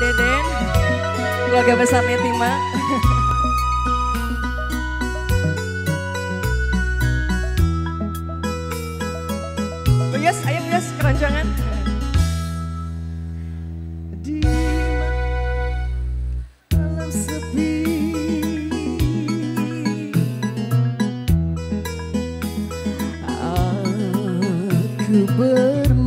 Deden, keluarga besar Netima. Oh, Uyas, ayo Uyas keranjangan Di malam sepi Aku ber